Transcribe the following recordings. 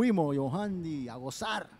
fuimos, Johandi, a gozar.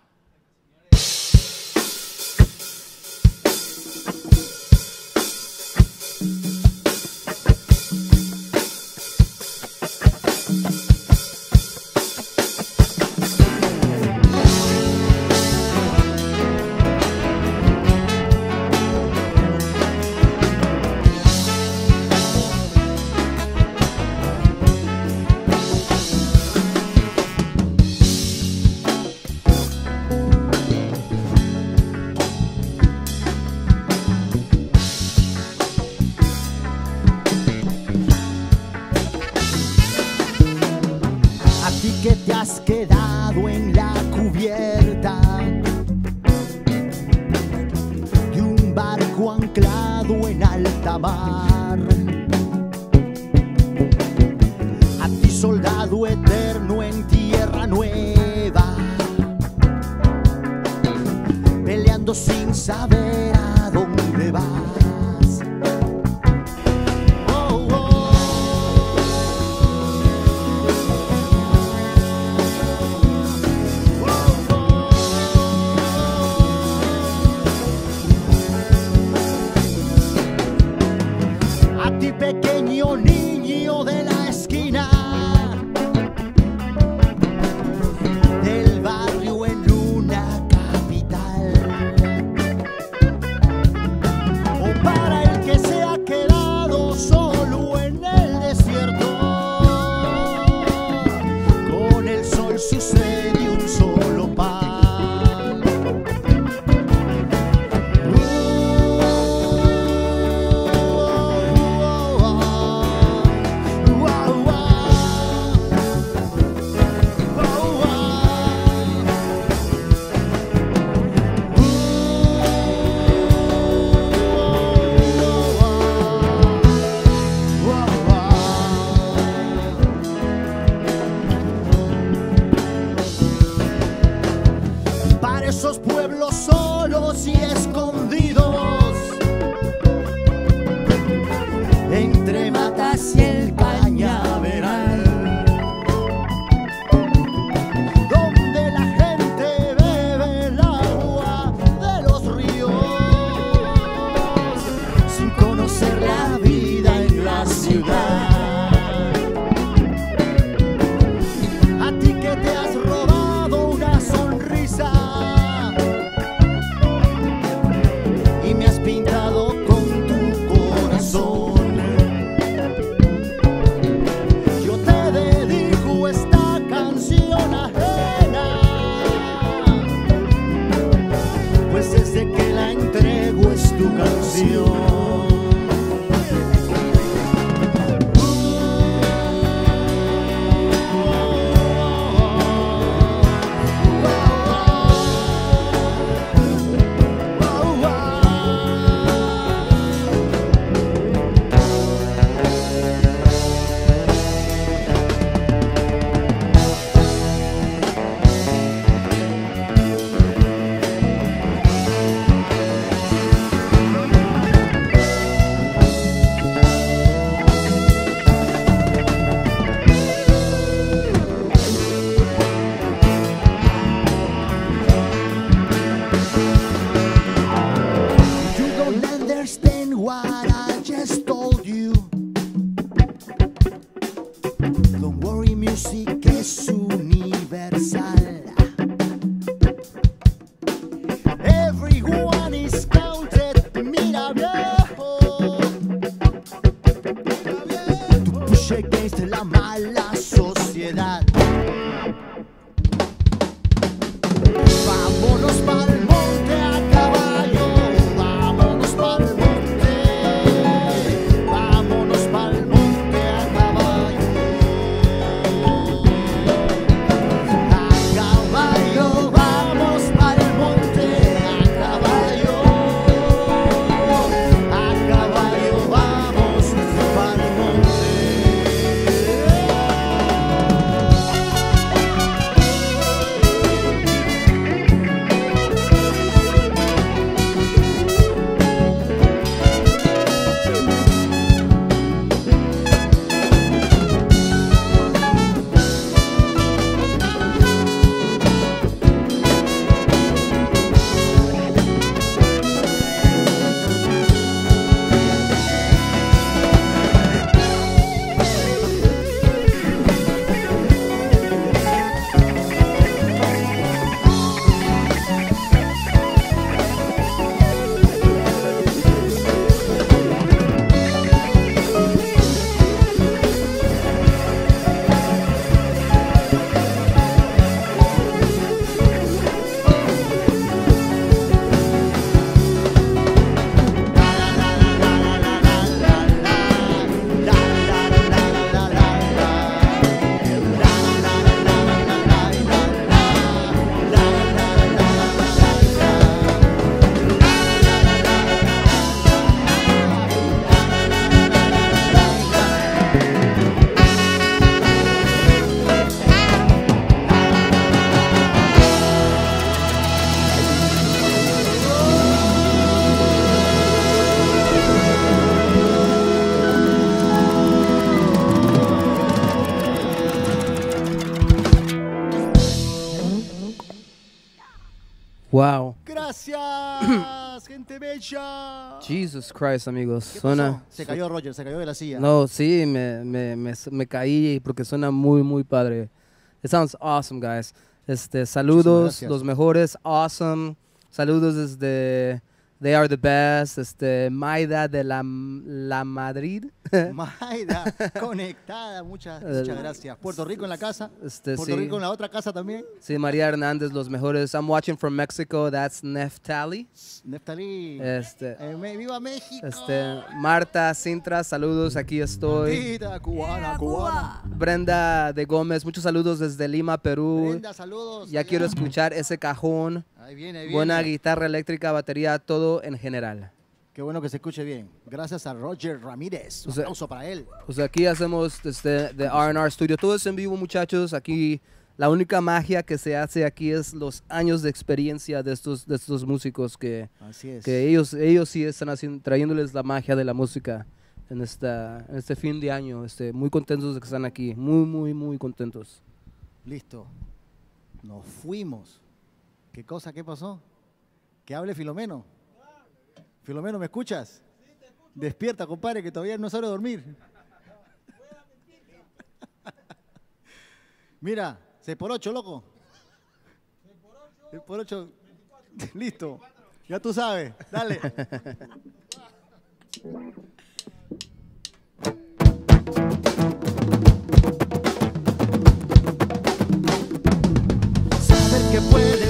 Gracias, gente bella. Jesus Christ, amigos. ¿Qué Suena. pasó? Se cayó Roger, se cayó de la silla. No, sí, me, me, me, me caí porque suena muy, muy padre. It sounds awesome, guys. Este, saludos, los mejores, awesome. Saludos desde They Are the Best, este, Maida de la, la Madrid. Maida, conectada, muchas, muchas gracias. Puerto Rico en la casa. Este, Puerto sí. Rico en la otra casa también. Sí, María Hernández, los mejores. I'm watching from Mexico, that's Neftali. Neftalí. Este, Eh, ¡Viva México! este, Marta Sintra, saludos, aquí estoy. Maldita, cubana, cubana. Brenda de Gómez, muchos saludos desde Lima, Perú. Brenda, saludos. Ya allá. quiero escuchar ese cajón, Ahí viene, ahí viene. buena guitarra eléctrica, batería, todo en general. Qué bueno que se escuche bien. Gracias a Roger Ramírez. Un O sea- aplauso para él. Pues aquí hacemos desde de R&R Studio, todo es en vivo muchachos, aquí la única magia que se hace aquí es los años de experiencia de estos, de estos músicos que, Así es. que ellos, ellos sí están haciendo, trayéndoles la magia de la música en, esta, en este fin de año. Este, muy contentos de que están aquí, muy, muy, muy contentos. Listo. Nos fuimos. ¿Qué cosa? ¿Qué pasó? Que hable Filomeno. Filomeno, ¿me escuchas? Despierta, compadre, que todavía no de dormir. Mira, 6 por 8, loco. 6 por 8. Listo. Ya tú sabes. Dale. Saber que puedes,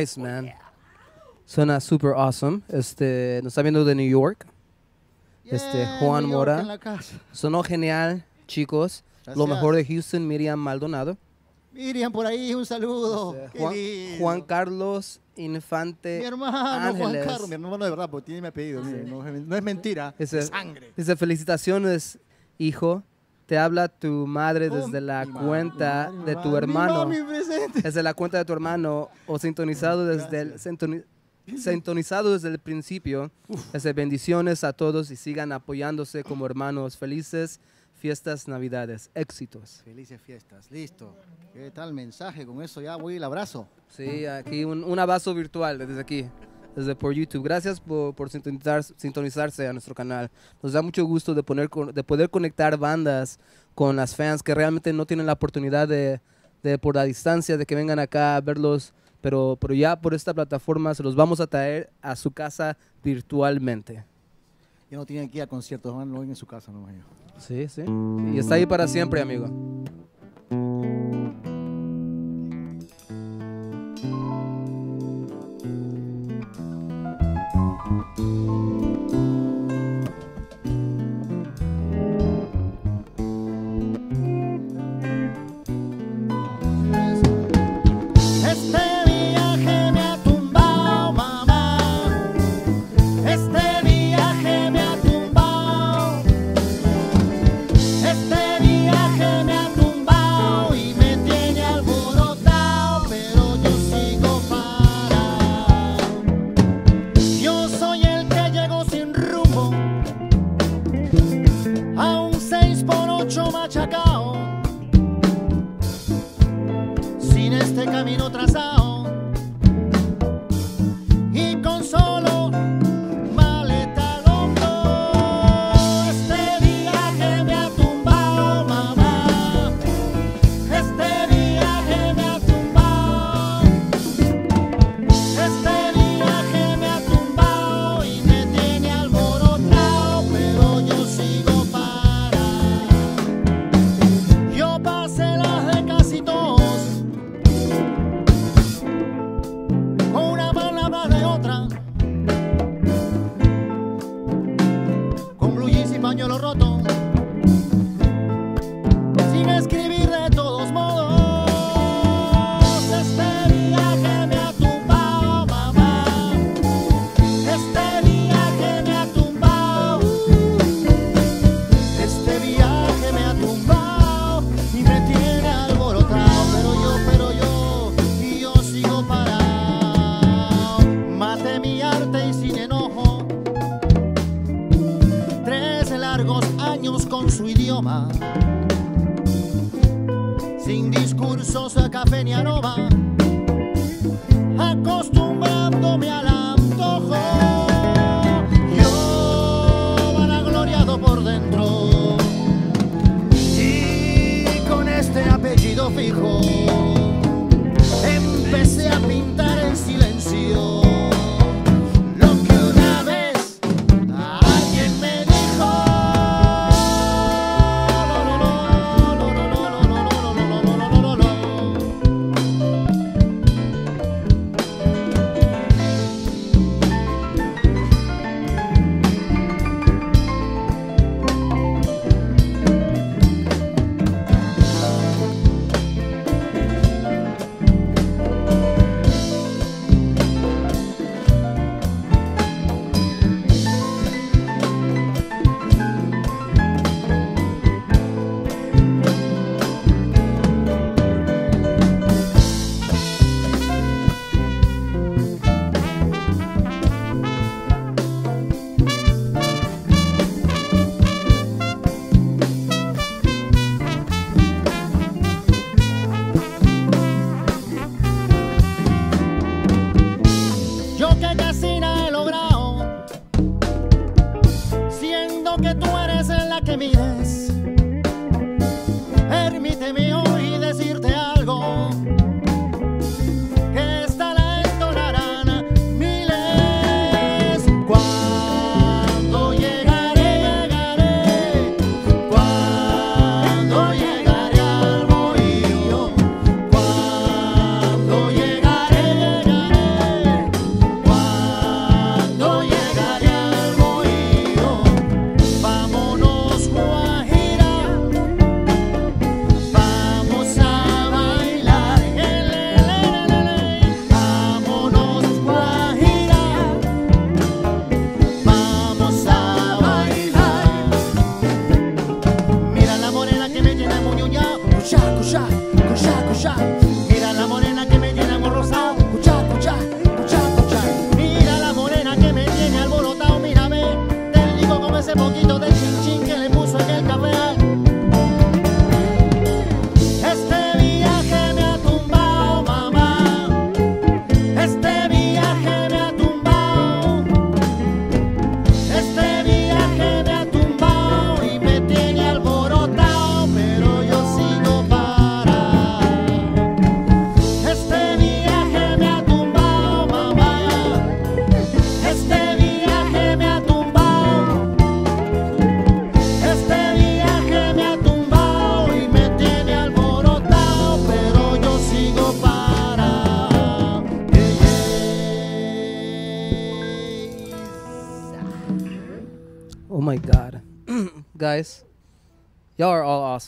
Nice, man. Suena super awesome. Este, nos está viendo de New York. Este, Juan New York Mora. en la casa. Sonó genial, chicos. Lo mejor de Houston, Miriam Maldonado. Miriam, por ahí, un saludo. Este, Juan. Juan Carlos Mi Infante hermano, Juan Ángeles. Carlos. Mi hermano de verdad, porque tiene mi apellido. mire, no, es- no es mentira. Es sangre. Dice, felicitaciones, hijo. Te habla tu madre desde la cuenta de tu hermano. Desde la cuenta de tu hermano o sintonizado desde el, sintoni- sintonizado desde el principio. Desde bendiciones a todos y sigan apoyándose como hermanos. Felices fiestas navidades. Éxitos. Felices fiestas, listo. ¿Qué tal mensaje? Con eso ya voy el abrazo. Sí, aquí un, un abrazo virtual desde aquí, desde por YouTube. Gracias por, por sintonizar, sintonizarse a nuestro canal. Nos da mucho gusto de, poner, de poder conectar bandas con las fans que realmente no tienen la oportunidad de, de por la distancia, de que vengan acá a verlos, pero, pero ya por esta plataforma se los vamos a traer a su casa virtualmente. Ya no tienen que ir a conciertos, van en su casa nomás. Sí, sí. Y está ahí para siempre, amigo.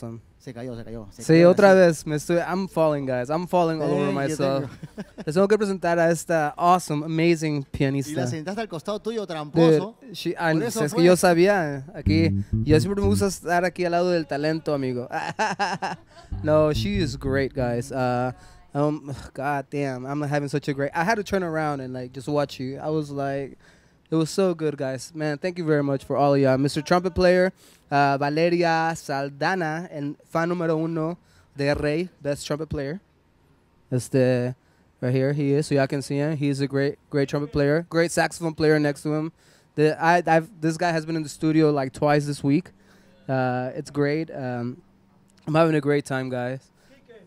Awesome. Se cayó, se cayó. se Sí, cayó, otra vez me estoy. I'm falling, guys. I'm falling all over myself. Les tengo que presentar a esta awesome, amazing Y la pianista. sentaste al costado tuyo, Dude, tramposo. she- ah, Por eso es que yo sabía aquí. Yo siempre me gusta estar aquí al lado del talento, amigo. no, she is great, guys. Uh, um, God damn, I'm having such a great. I had to turn around and like just watch you. I was like, it was so good, guys. Man, thank you very much for all of y'all. Mr. Trumpet Player, uh, Valeria Saldana, and fan número uno de Rey, best trumpet player. Este, right here he is, so y'all can see him. He's a great, great trumpet player, great saxophone player next to him. The I, I've this guy has been in the studio like twice this week. Uh, it's great. Um, I'm having a great time, guys.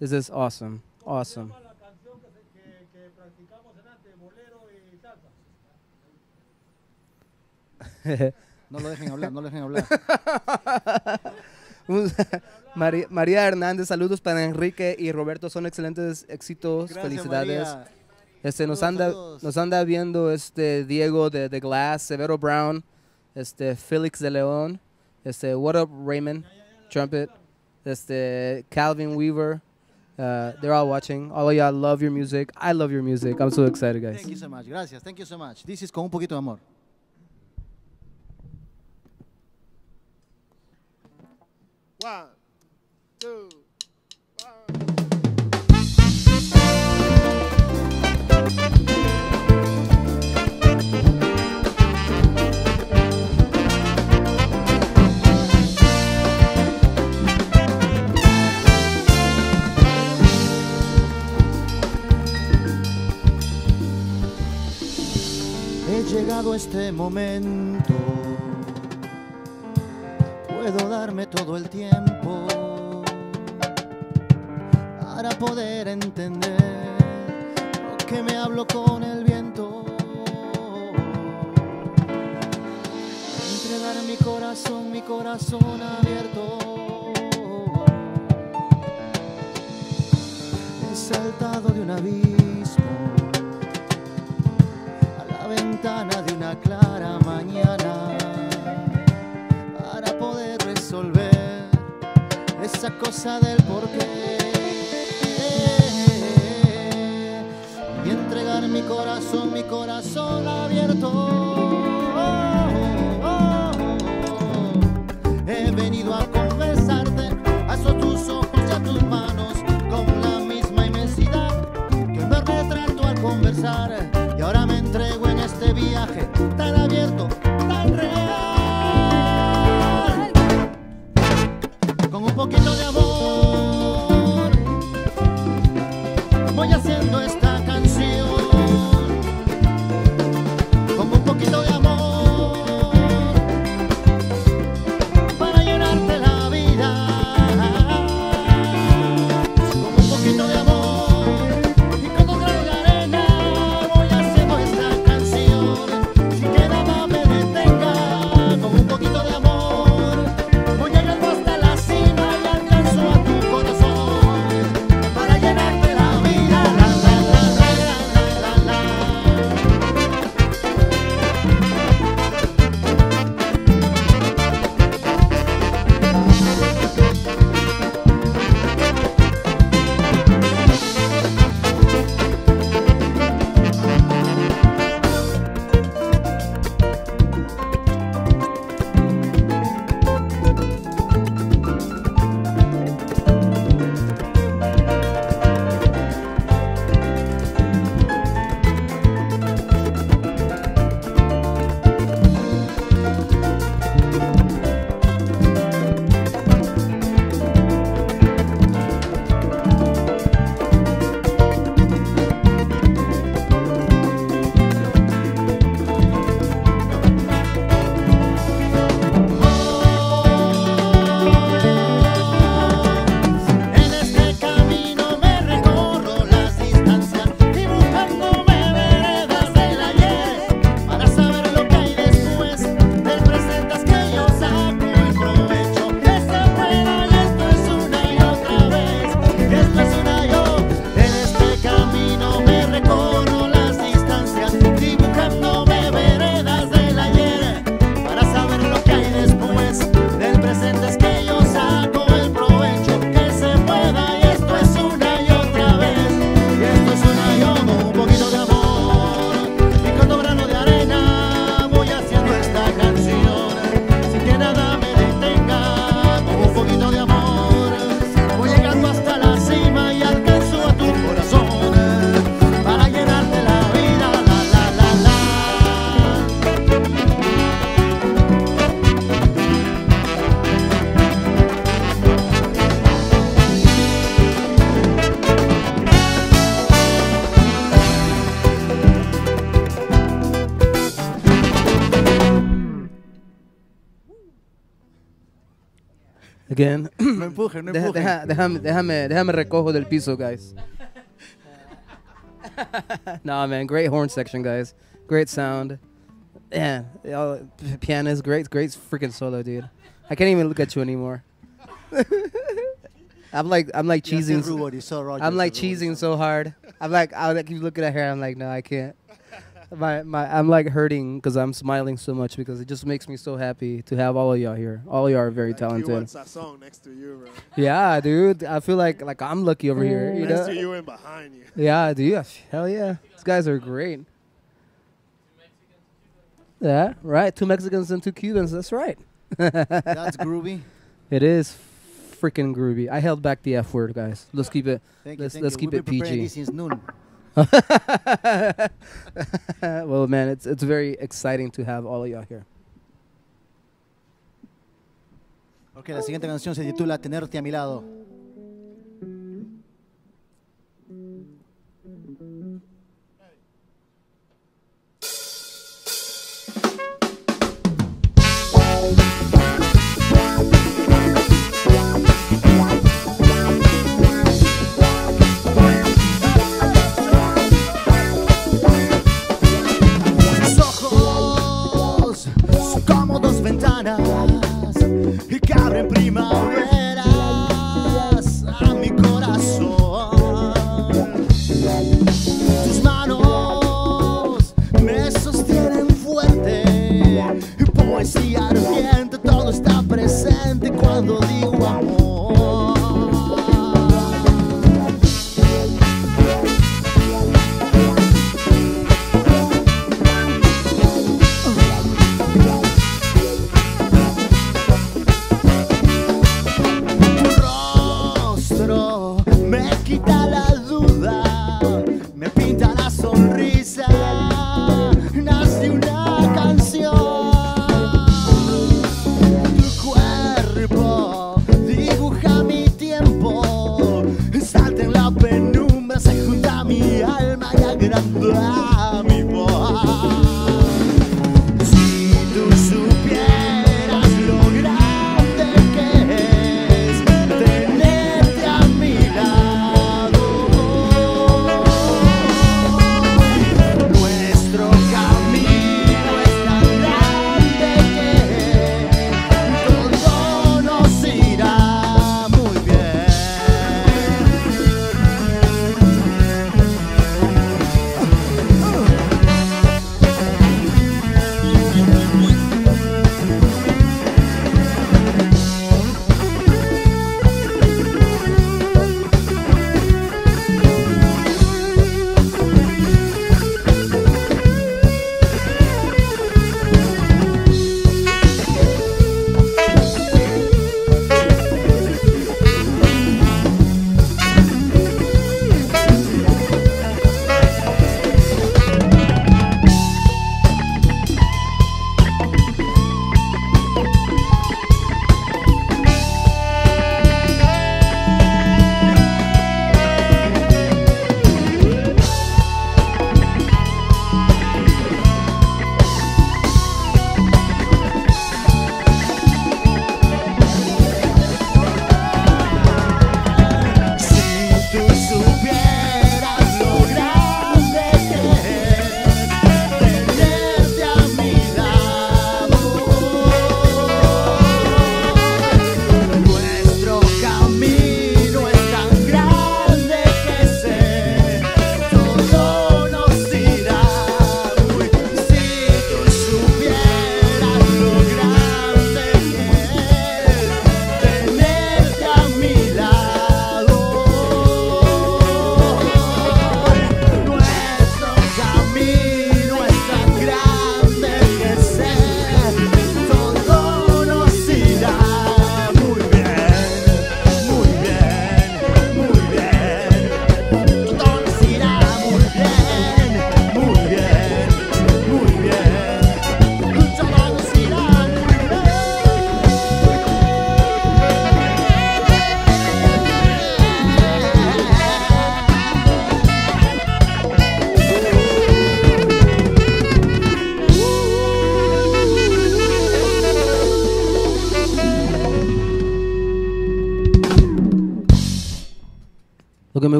This is awesome, awesome. No lo dejen hablar, no lo dejen hablar. María, María Hernández, saludos para Enrique y Roberto, son excelentes éxitos, Gracias, felicidades. María. Este nos anda nos anda viendo este Diego de The Glass, Severo Brown, este Felix de León, este What Up Raymond, trumpet, este Calvin Weaver. Uh, they're all watching. All of y'all love your music. I love your music. I'm so excited, guys. Thank you so much. Gracias. Thank you so much. This is con un poquito de amor. One, two, He llegado este momento. Puedo darme todo el tiempo para poder entender lo que me hablo con el viento. Entregar mi corazón, mi corazón abierto. He saltado de un abismo a la ventana de una clara mañana esa cosa del porqué y entregar mi corazón, mi corazón abierto. He venido a confesarte a tus ojos y a tus manos con la misma inmensidad que un retrato al conversar y ahora me entrego en este viaje tan abierto, Again. No empujen, no Deja- empujen. deja- déjame, déjame, déjame recojo del piso, guys. nah, man, great horn section, guys. Great sound. Man, y'all- p- pianist, great, great freaking solo, dude. I can't even look at you anymore. I'm like, I'm like cheesing. I'm like cheesing so hard. I'm like, I like keep looking at her. I'm like, no, I can't. My, my, I'm like hurting because I'm smiling so much because it just makes me so happy to have all of y'all here. All of y'all are very Like you talented. want that song next to you, bro. Yeah, dude. I feel like like I'm lucky over here. Mm. You Next to you and behind you. Yeah, dude. Hell yeah. These guys are great. Yeah, right. Two Mexicans and two Cubans. That's right. That's groovy. It is freaking groovy. I held back the F word, guys. Let's keep it. Thank you, Let's- thank let's you. keep We've it been preparing PG. since noon. well, man, it's it's very exciting to have all of y'all here. Ok, la siguiente canción se titula Tenerte a mi lado.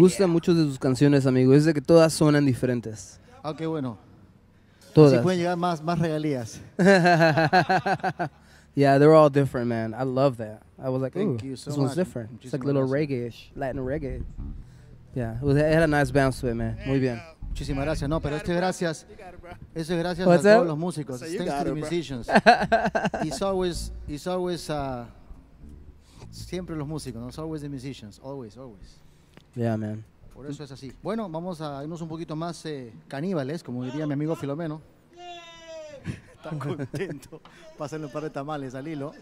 Lo que me gusta mucho de sus canciones, amigo, es de que todas suenan diferentes. Ah, qué bueno. Así Todas. pueden llegar más, más regalías. yeah, they're all different, man. I love that. I was like, Thank ooh, you so this one's much. different. It's like a Muchísimas little reggae-ish, Latin reggae. Yeah, it, was, it had a nice bounce to it, man. Muy bien. Muchísimas gracias. No, pero esto es gracias. Eso es gracias What's a todos los músicos. So you Thanks to the musicians. it's always, it's always, uh, siempre los músicos, ¿no? It's always the musicians. Always, always. Yeah, man. Por eso es así. Bueno, vamos a irnos un poquito más eh, caníbales, como diría mi amigo Filomeno. Está contento. Pásenle un par de tamales al hilo.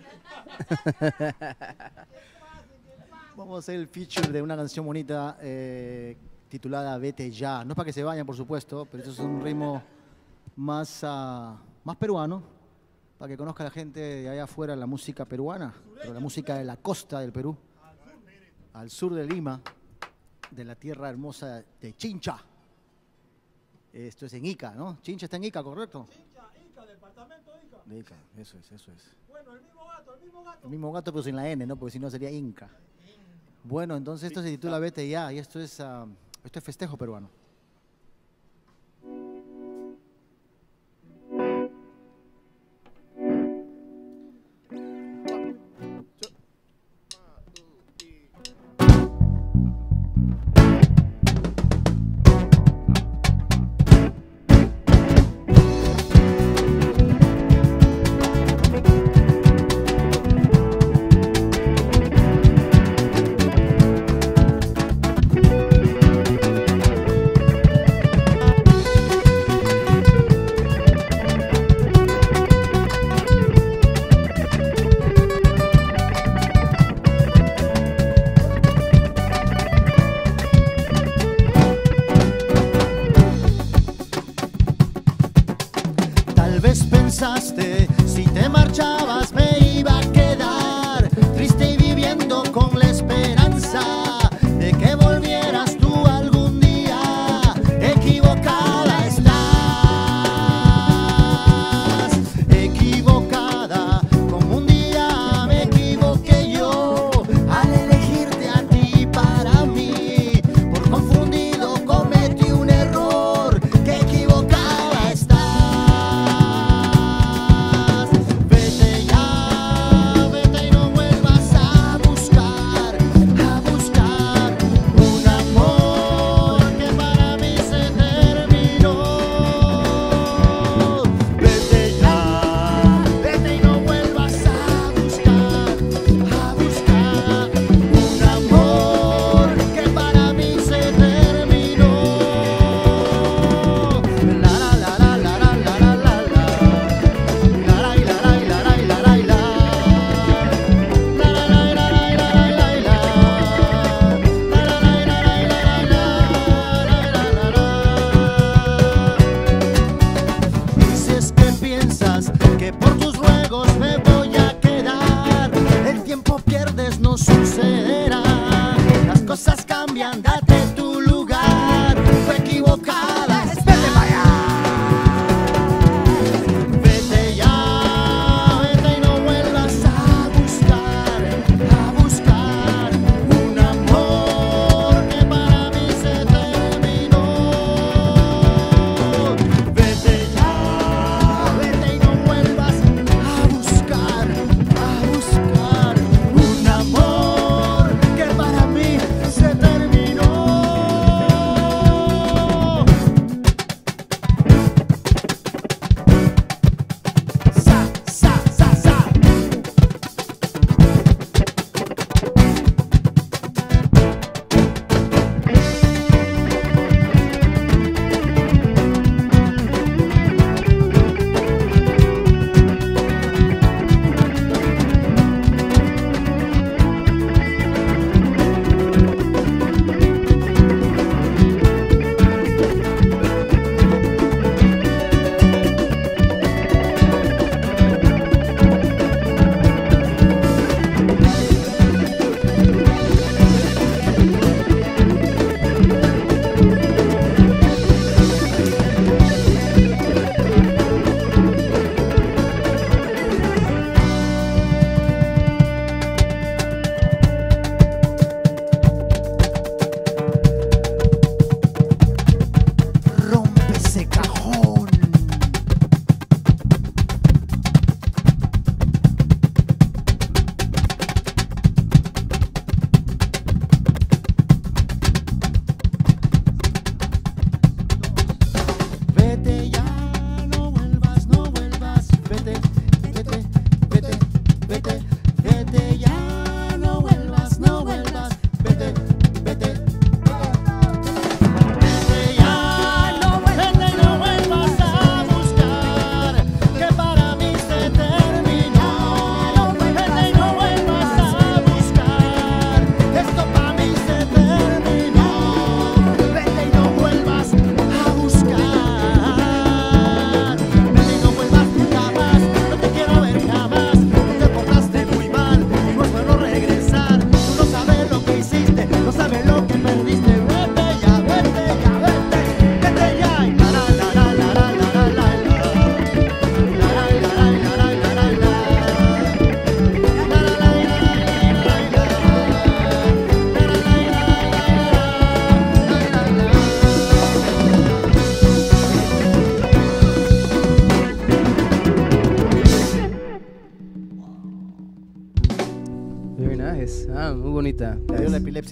Vamos a hacer el feature de una canción bonita eh, titulada Vete Ya. No es para que se vayan, por supuesto, pero esto es un ritmo más, ah, más peruano, para que conozca la gente de allá afuera la música peruana, pero la música de la costa del Perú, al sur de Lima, de la tierra hermosa de Chincha. Esto es en Ica, ¿no? Chincha está en Ica, ¿correcto? Chincha, Ica, departamento Ica. De Ica, eso es, eso es. Bueno, el mismo gato, el mismo gato. El mismo gato, pero sin la N, ¿no? Porque si no sería Inca. Bueno, entonces esto se titula Vete Ya, y esto es, ah, esto es festejo peruano.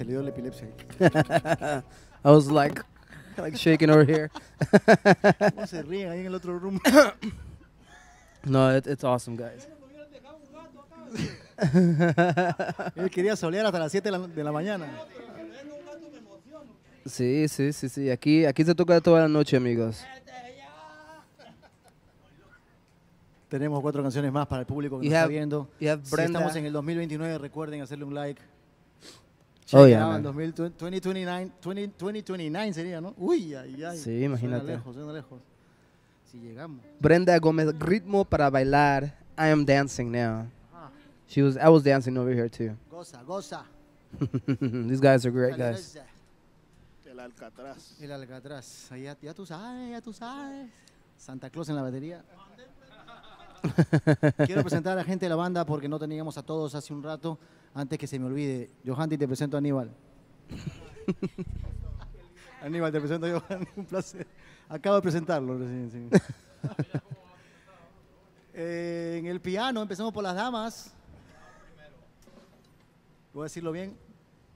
Epilepsia, le dio la epilepsia. I was like, like shaking over here. ¿Cómo se ríen ahí en el otro room? No, it, it's awesome, guys. Él quería solear hasta las 7 de la, de la mañana. Sí, sí, sí, sí. Aquí, aquí se toca toda la noche, amigos. Tenemos cuatro canciones más para el público que You nos está have- viendo. you have Si estamos en el 2029, recuerden hacerle un like. Oh, out, man. en 2029, 20, 2029 sería, ¿no? Uy, ay, ay. Sí, imagínate. Suena lejos, suena lejos. Si llegamos. Brenda Gómez, ritmo para bailar. I am dancing now. Ah, She was, I was dancing over here too. goza, goza. These guys are great guys. El Alcatraz. El Alcatraz. Ya, ya tú sabes, ya tú sabes. Santa Claus en la batería. Quiero presentar a la gente de la banda porque no teníamos a todos hace un rato. Antes que se me olvide, Johanti, te presento a Aníbal. Aníbal, te presento a Johanti, un placer. Acabo de presentarlo recién. sí. Eh, en el piano, empezamos por las damas. Voy a decirlo bien.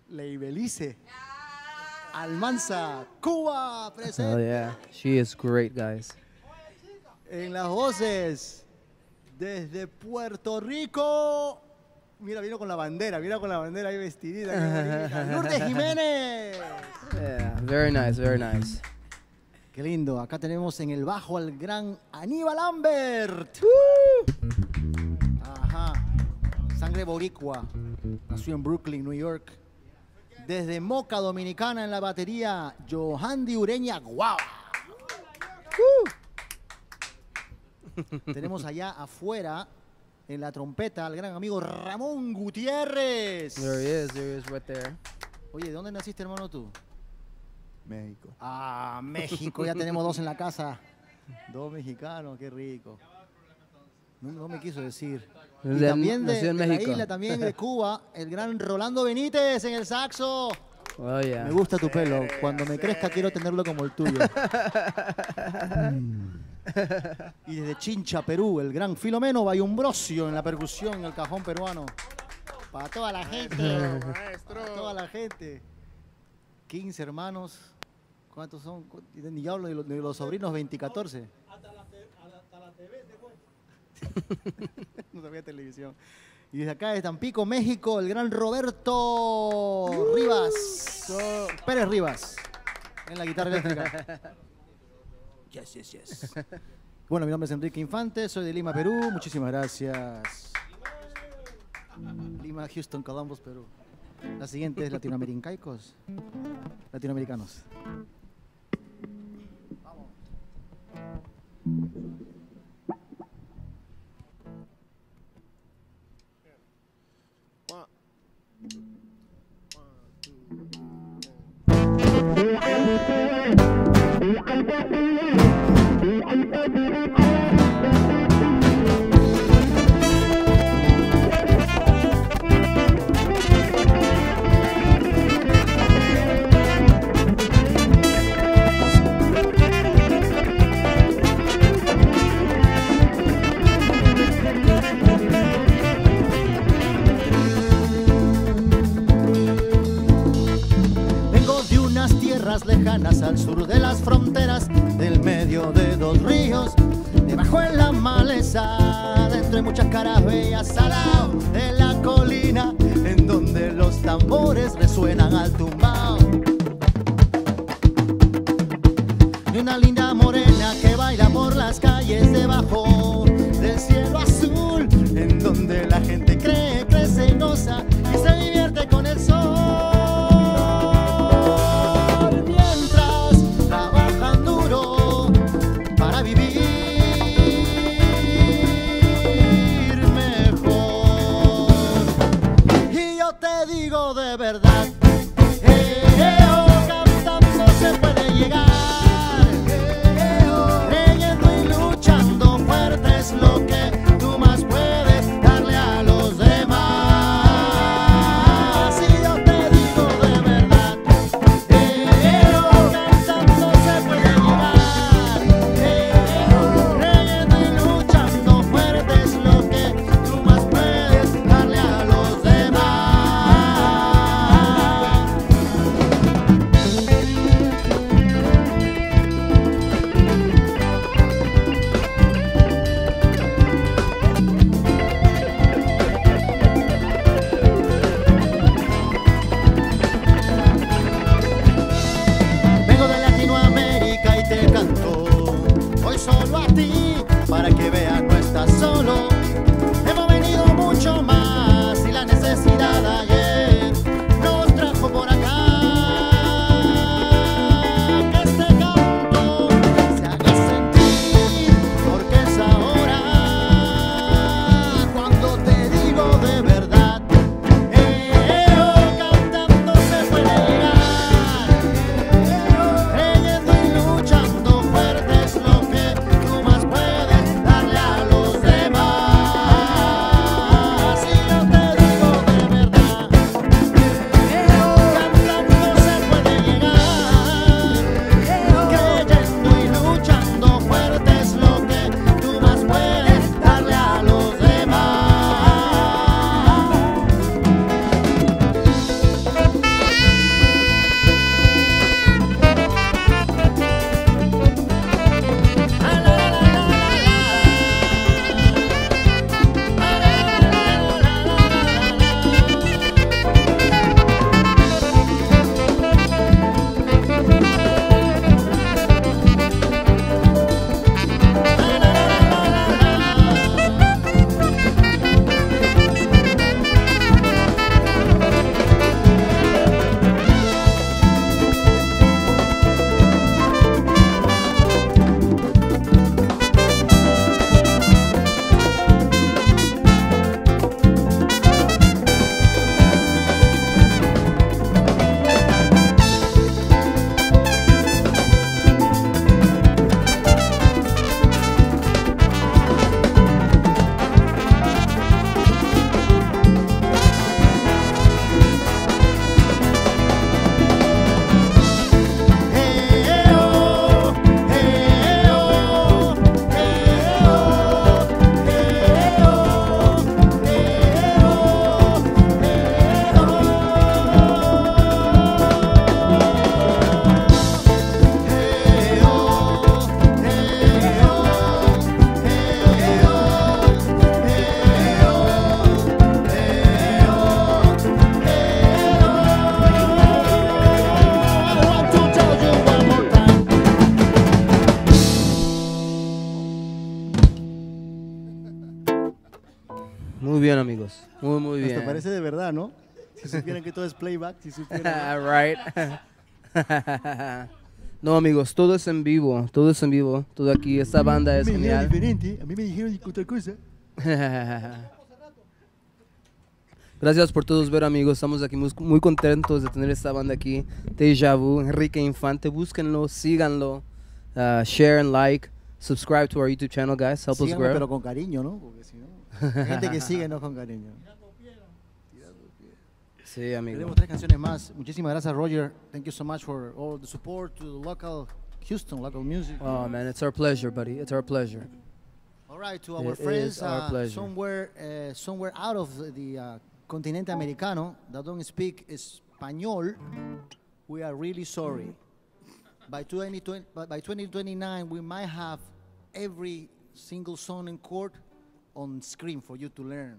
Leibelice. Almanza, Cuba, presente. Oh yeah, she is great, guys. En las voces, desde Puerto Rico. Mira, vino con la bandera, mira con la bandera ahí vestidita. Lourdes Jiménez. Yeah, very nice, very nice. Qué lindo. Acá tenemos en el bajo al gran Aníbal Ambert. Ajá. Sangre boricua. Nació en Brooklyn, New York. Desde Moca, Dominicana, en la batería, Johandy Ureña Guau. Tenemos allá afuera, en la trompeta, al gran amigo Ramón Gutiérrez. There he is, there he is right there. Oye, ¿de dónde naciste, hermano, tú? México. Ah, México, ya tenemos dos en la casa. Dos mexicanos, qué rico. No, no me quiso decir. Y De- también de, de la isla, también de Cuba, el gran Rolando Benítez en el saxo. Oh yeah. Me gusta tu pelo. Cuando me crezca quiero tenerlo como el tuyo. Y desde Chincha, Perú, el gran Filomeno Bayumbrosio en la percusión, en el cajón peruano. Para toda la gente. Maestro. Para toda la gente. 15 hermanos. ¿Cuántos son? Ni hablo de los, de los sobrinos 20 y 14. no sabía televisión. Y desde acá de Tampico, México, el gran Roberto Rivas. Pérez Rivas. En la guitarra eléctrica. Yes, yes, yes. Bueno, mi nombre es Enrique Infante, soy de Lima, Perú. Muchísimas gracias. Lima, Houston, Columbus, Perú. La siguiente es latinoamericanos. Latinoamericanos. One. القلب. Lejanas al sur de las fronteras, del medio de dos ríos, debajo en la maleza, de entre muchas caras bellas al lado de la colina, en donde los tambores resuenan al tumbao. Y una linda morena que baila por las calles debajo Muy bien, amigos. Muy, muy Hasta bien. parece de verdad, ¿no? Si supieran que todo es playback, si supieran. right. no, amigos, todo es en vivo. Todo es en vivo. Todo aquí. Esta banda es Me genial. diferente, a mí me dijeron otra cosa. Gracias por todos ver, amigos. Estamos aquí muy, muy contentos de tener esta banda aquí. Deja Vu, Enrique Infante. Búsquenlo, síganlo. uh, share and like. Subscribe to our YouTube channel, guys. Help us Síganme, grow. pero con cariño, ¿no? Porque si no, gente que sigue no con cariño. Sí, amigo. Tenemos tres canciones más. Muchísimas gracias, Roger. Thank you so much for all the support to the local Houston, local music. Oh, man, it's our pleasure, buddy. It's our pleasure. All right, to our It friends our uh, somewhere, uh, somewhere out of the, the uh, continente americano that don't speak español, we are really sorry. By 2020, by 2029, we might have every single song in court on screen for you to learn.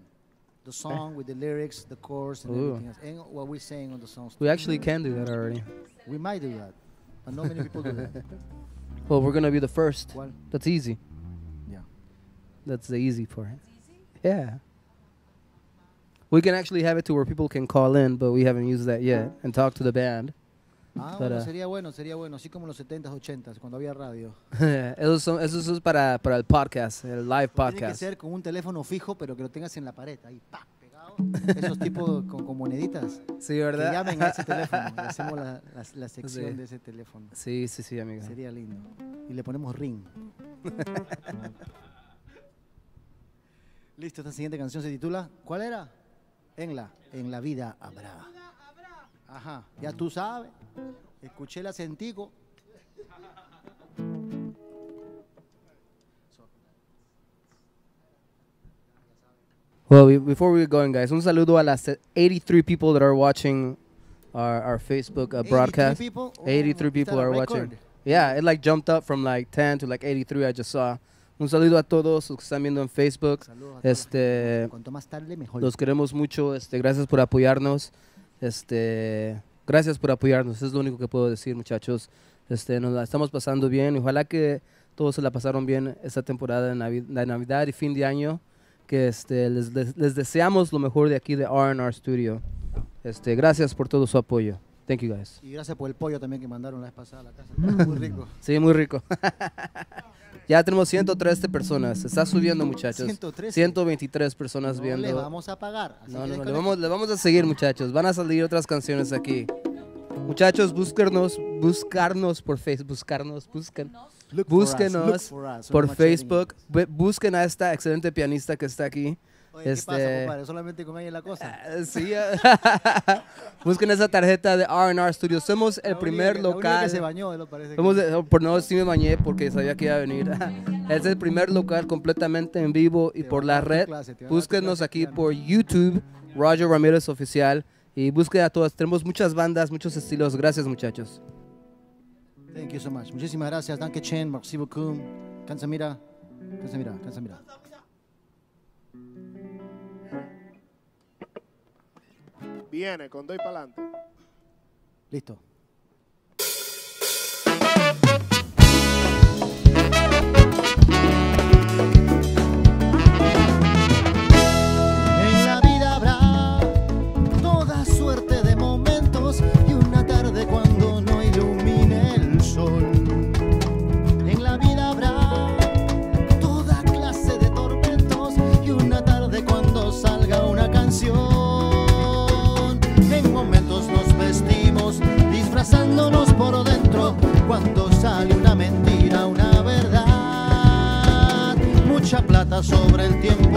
The song with the lyrics, the chorus, and Ooh. everything else, and what we're saying on the songs. We actually can do that already. We might do that, but not many people do that. Well, we're gonna be the first. ¿Cuál? That's easy. Yeah. That's the easy part. Yeah. We can actually have it to where people can call in, but we haven't used that yet, oh. and talk to the band. Ah, But, bueno, sería bueno, sería bueno, así como los 70s, 80s, cuando había radio. eso, son- eso es para, para el podcast, el live Tiene que podcast. ser con un teléfono fijo, pero que lo tengas en la pared, ahí, pa, pegado. Esos tipos con, con moneditas. Sí, Que ¿verdad? llamen a ese teléfono. Le hacemos la, la- la sección Sí. de ese teléfono. Sí, sí, sí, amigo. Sería lindo. Y le ponemos ring. Listo, esta siguiente canción se titula, ¿cuál era? En la, en la vida habrá. Ajá, ya tú sabes. Escuché el acentico. Well, we, before we get going, guys, un saludo a las 83 people that are watching our, our Facebook uh, 83 broadcast. people? Oh, 83 is people a are record? watching. Yeah, it like jumped up from like 10 to like 83 I just saw. Un saludo a todos los que están viendo en Facebook. Este, Cuanto más tarde, mejor. los queremos mucho. Este, gracias por apoyarnos. Este, gracias por apoyarnos. Es lo único que puedo decir, muchachos. Este, nos la estamos pasando bien. Ojalá que todos se la pasaron bien esta temporada de Navi- de Navidad y fin de año. Que este, les, les- les deseamos lo mejor de aquí de R&R Studio. Este, gracias por todo su apoyo. Thank you guys. Y gracias por el pollo también que mandaron la vez pasada a la casa. Muy rico. Sí, muy rico. ya tenemos 113 personas. Está subiendo, muchachos. 113. 123 personas No viendo. le vamos a pagar. así No, no, no, le vamos, le vamos a seguir, muchachos. Van a salir otras canciones aquí. Muchachos, búsquenos, buscarnos por Facebook, buscarnos, busquen búsquenos por. Facebook, bu- busquen a esta excelente pianista que está aquí. Oye, ¿qué pasa, Este- compadre? Solamente con ella la cosa. Ah, Sí, ah. busquen esa tarjeta de R&R Studios. Somos el La primer la única local. que se bañó, lo parece. Somos que- de- oh, por no sí me bañé porque sabía que iba a venir. es el primer local completamente en vivo y Te por la red. clase, Búsquenos clase aquí por YouTube, Roger Ramírez Oficial. Y busquen a todas. Tenemos muchas bandas, muchos estilos. Gracias, muchachos. Thank you so much. Muchísimas gracias. Danke Chen, merci beaucoup. Kansamira. Kansamira, Kansamira. Viene con doy para adelante. Listo. Sobre el tiempo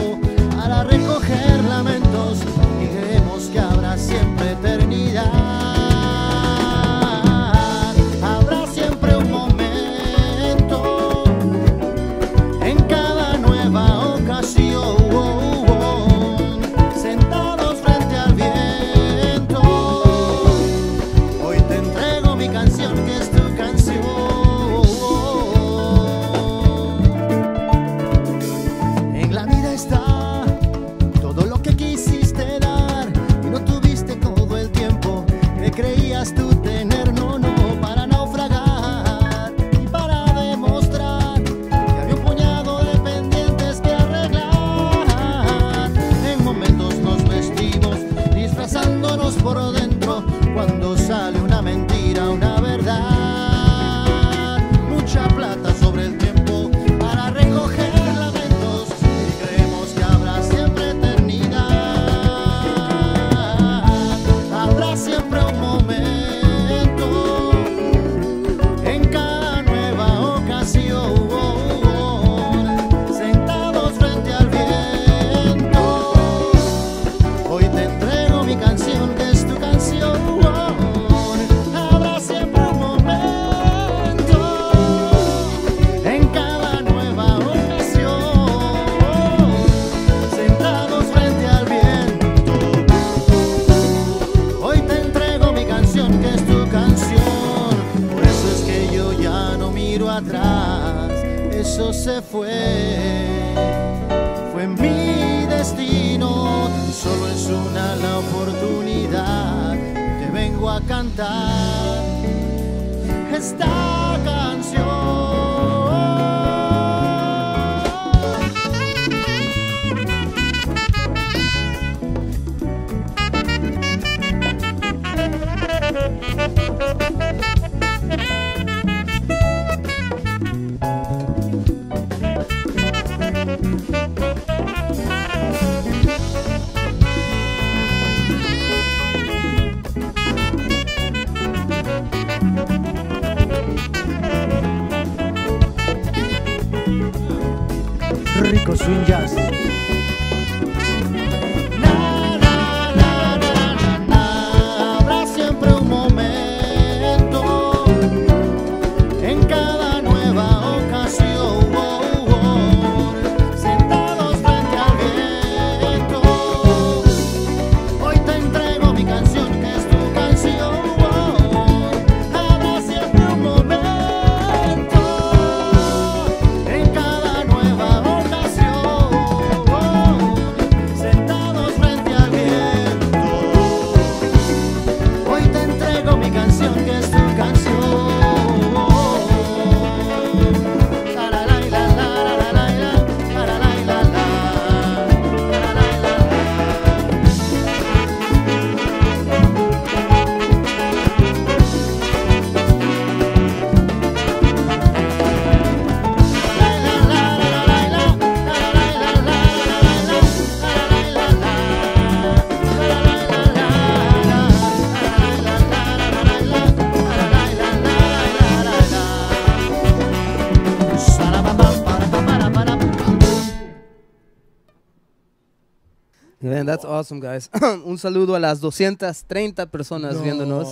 that's awesome, guys. Un saludo a las 230 personas viéndonos.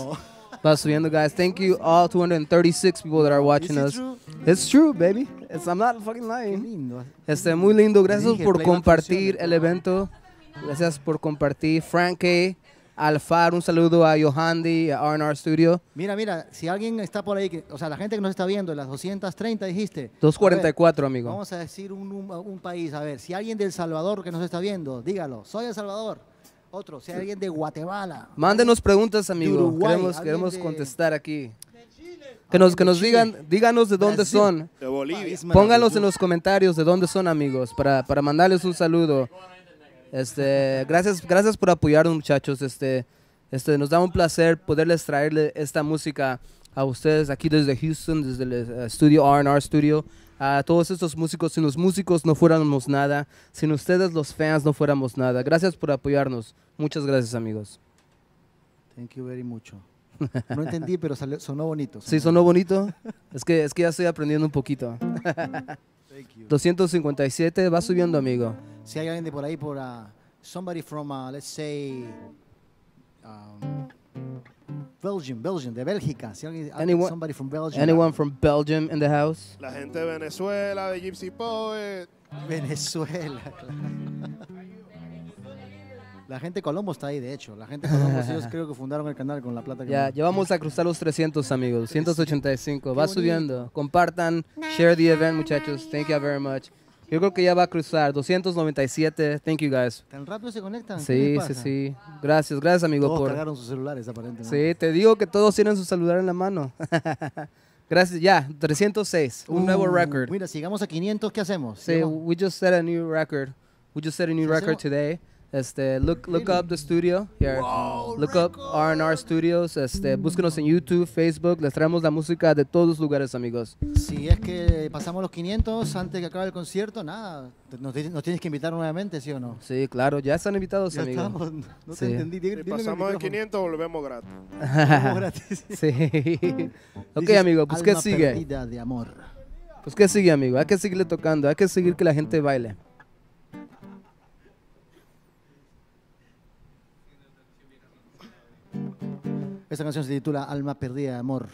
Va subiendo, guys. Thank you all 236 people that are watching us. It's true, baby. It's, I'm not fucking lying. Este, muy lindo. Gracias por compartir el evento. Gracias por compartir. Frank K. Alfar, un saludo a Yohandi, a R&R Studio. Mira, mira, si alguien está por ahí, que, o sea, la gente que nos está viendo, las 230 dijiste. 244, A ver, amigo. Vamos a decir un, un- un país, a ver, si alguien del Salvador que nos está viendo, dígalo, soy El Salvador. Otro, si alguien de Guatemala. Mándenos preguntas, amigo. Uruguay, queremos queremos de- contestar aquí. Que nos, que nos digan, díganos de dónde Brasil. son. De Bolivia. Pónganlos en los comentarios de dónde son amigos para, para mandarles un saludo. Este, gracias, gracias por apoyarnos muchachos. Este, este, nos da un placer poderles traerle esta música a ustedes aquí desde Houston, desde el eh, estudio R&R Studio. A todos estos músicos, sin los músicos no fuéramos nada, sin ustedes los fans no fuéramos nada. Gracias por apoyarnos. Muchas gracias amigos. Thank you very much. No entendí, pero salió- sonó bonito. ¿Sí sonó bonito? Es que, es que ya estoy aprendiendo un poquito. Thank you. 257, va subiendo amigo. Si hay alguien de por ahí, por uh, somebody from, uh, let's say, um, Belgium, Belgium, de Bélgica. Si alguien, Anyone- somebody from Belgium. Anyone from Belgium in the house? La gente de Venezuela, de Gypsy Poet. Venezuela. La gente de Colombo está ahí, de hecho. La gente de Colombo, ellos creo que fundaron el canal con la plata que Ya, me- ya vamos a cruzar los 300 amigos, 285. Va subiendo. Compartan, share the event muchachos. Thank you very much. Yo creo que ya va a cruzar 297. Thank you guys. ¿Tan rápido se conectan? ¿Qué Sí, sí, sí. Gracias, gracias amigo Todos por cargaron sus celulares, aparentemente. Sí, te digo que todos tienen su celular en la mano. gracias, ya, 306, un nuevo Uh, record. Mira, si llegamos a 500, ¿qué hacemos? Sí, we just set a new record. We just set a new record today. Este, look, look up the studio here. look up R&R Studios. Este, búsquenos en YouTube, Facebook. Les traemos la música de todos los lugares, amigos. Si es que pasamos los 500 antes de que acabe el concierto, nada, nos, nos tienes que invitar nuevamente, ¿sí o no? Sí, claro, ya están invitados, Ya amigos. estamos, no Sí. te entendí. dí- pasamos de micrófono. 500, volvemos gratis. Gratis. sí. ok, Dices, amigo, pues ¿qué sigue? de amor. Pues ¿qué sigue, amigo? Hay que seguirle tocando, hay que seguir que la gente baile. Esta canción se titula Alma perdida de amor.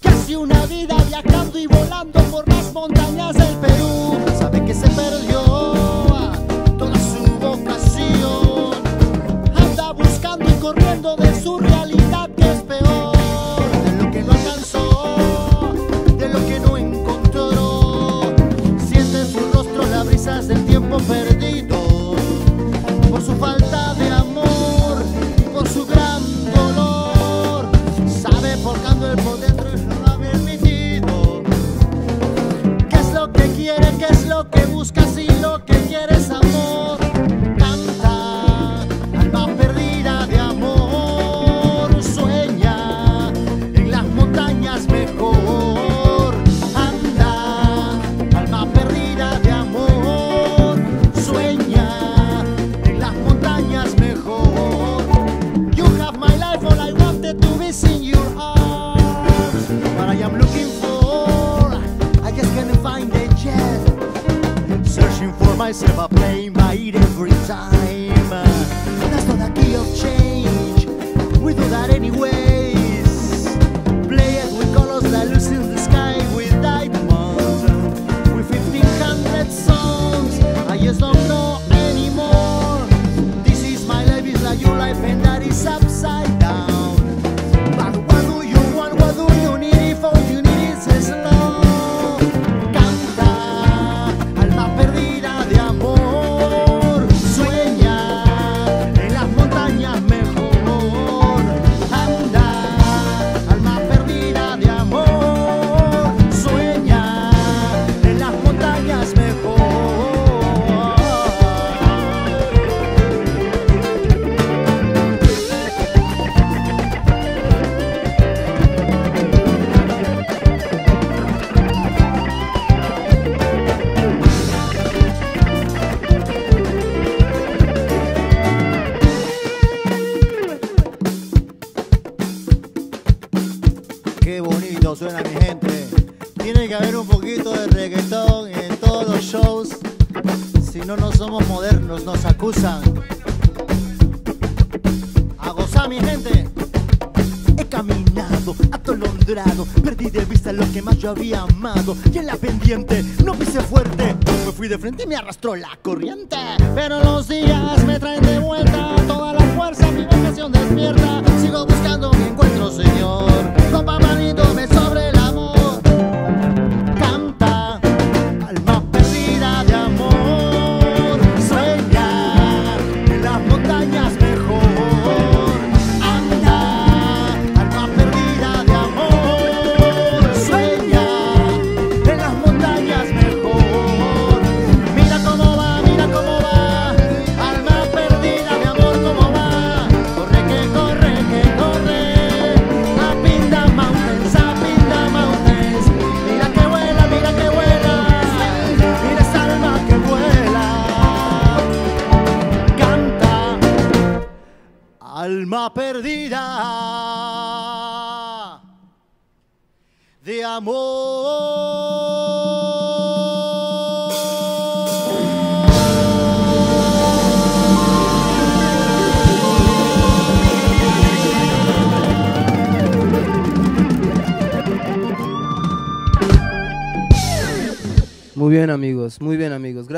Casi una vida viajando y volando por las montañas del Perú. Sabe que se perdió toda su vocación. Anda buscando y corriendo de su realidad quieres amor. Yo había amado. Y en la pendiente no pisé fuerte, me fui de frente y me arrastró la corriente.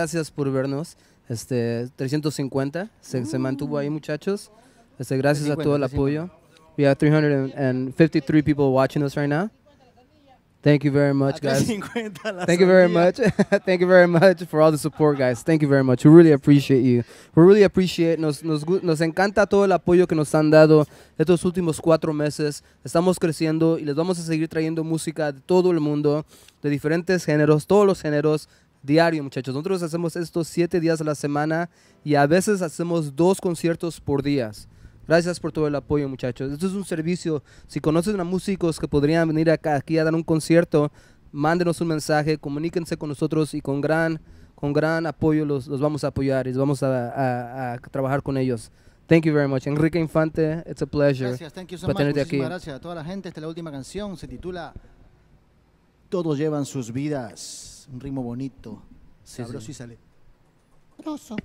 Gracias por vernos. Este, 350 se, se mantuvo ahí, muchachos. Este, gracias a todo el 350. apoyo. We have 353 people watching us right now. Thank you very much, guys. 50 la Thank you very much. Thank you very much for all the support, guys. Thank you very much. We really appreciate you. We really appreciate. Nos, nos, nos encanta todo el apoyo que nos han dado estos últimos cuatro meses. Estamos creciendo y les vamos a seguir trayendo música de todo el mundo, de diferentes géneros, todos los géneros, diario, muchachos. Nosotros hacemos esto siete días a la semana y a veces hacemos dos conciertos por días. Gracias por todo el apoyo, muchachos. Esto es un servicio. Si conocen a músicos que podrían venir acá, aquí a dar un concierto, mándenos un mensaje, comuníquense con nosotros y con gran, con gran apoyo los, los vamos a apoyar y los vamos a, a- a trabajar con ellos. Thank you very much. Enrique Infante, it's a pleasure. Gracias, thank you so much. Muchísimas aquí. gracias a toda la gente. Esta es la última canción. Se titula Todos llevan sus vidas. Un ritmo bonito. Sí, Sabroso sí. y sale. Grosso.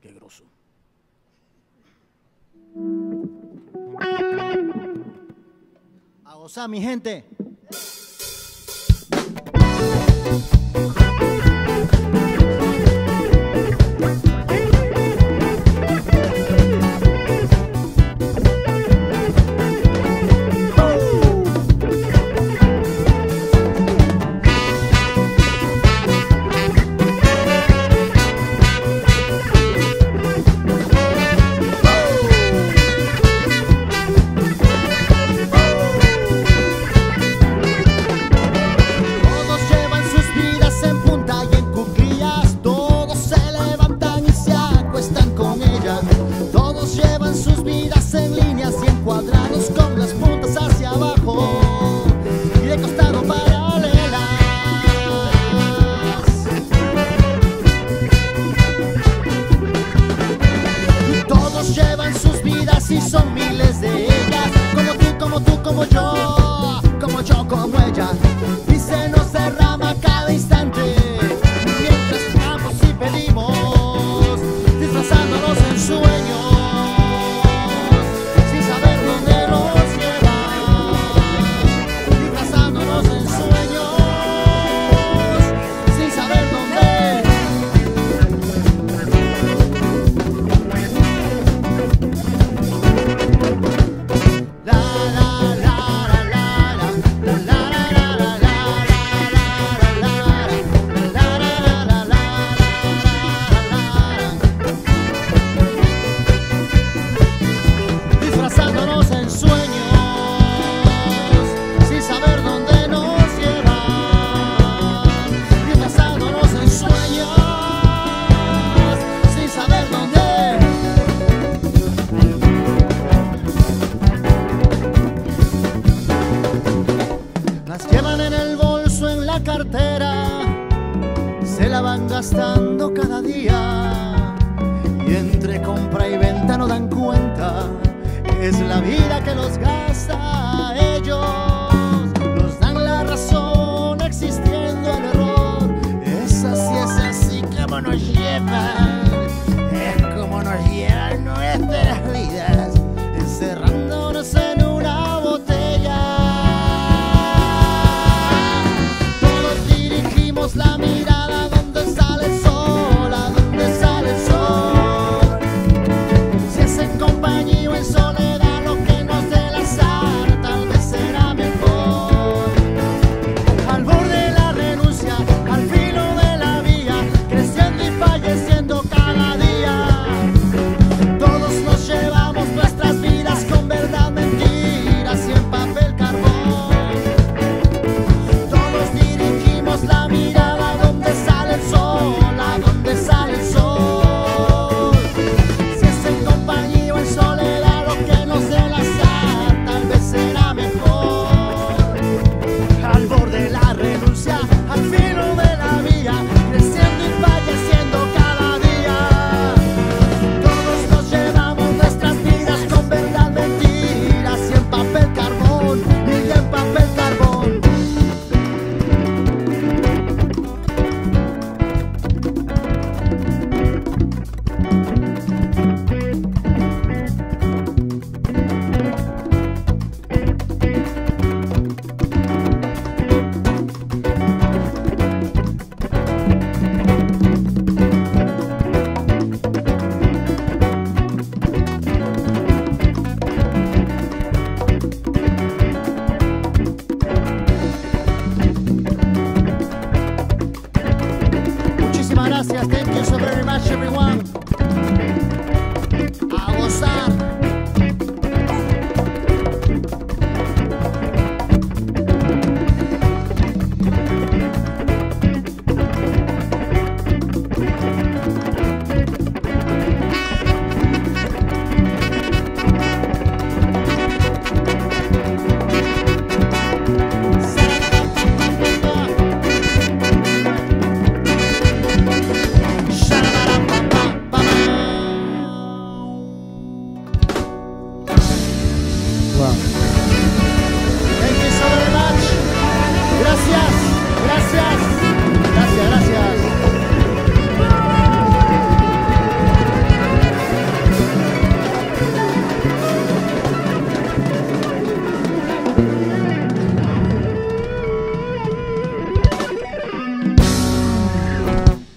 Qué grosso. A gozar, mi gente. en líneas y en cuadrados con las puntas hacia abajo y de costado paralelas. Todos llevan sus vidas y son miles de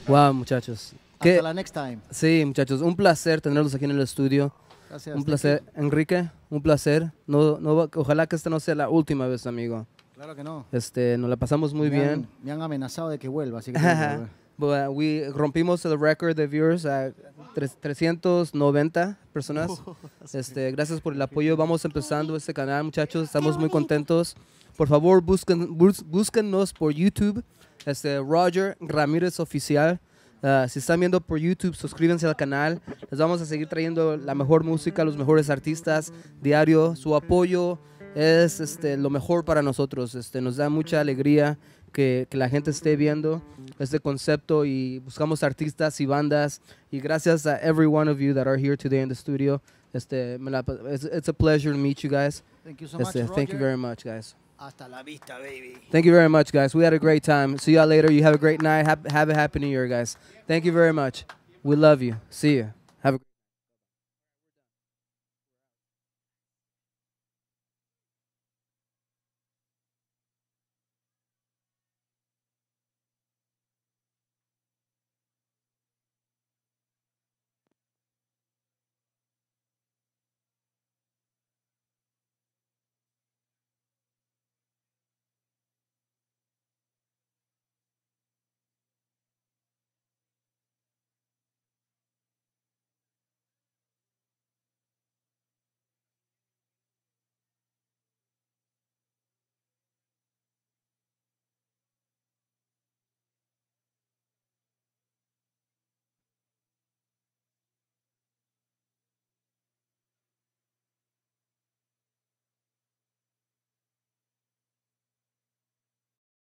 Wow, muchachos. Hasta ¿Qué? la next time. Sí, muchachos, un placer tenerlos aquí en el estudio. Gracias. Un placer, Enrique, un placer. No, no, va- ojalá que esta no sea la última vez, amigo. Claro que no. Este, nos la pasamos muy me bien. Han, me han amenazado de que vuelva, así que. But, uh, we rompimos el récord de viewers a tres- 390 personas. Este, gracias por el apoyo. Vamos empezando este canal, muchachos. Estamos muy contentos. Por favor, busquen, bus- búsquennos por YouTube. Este, Roger Ramírez Oficial. Uh, si están viendo por YouTube, suscríbanse al canal. Les vamos a seguir trayendo la mejor música, los mejores artistas diario. Su apoyo es este, lo mejor para nosotros. Este, nos da mucha alegría que, que la gente esté viendo este concepto y buscamos artistas y bandas. Y gracias a every one of you that are here today in the studio. Este, me la it's, it's a pleasure to meet you guys. Thank you so much, Este, thank you Roger. very much, guys. Hasta la vista, baby. Thank you very much, guys. We had a great time. See y'all later. You have a great night. Have, have a happy new year, guys. Thank you very much. We love you. See you.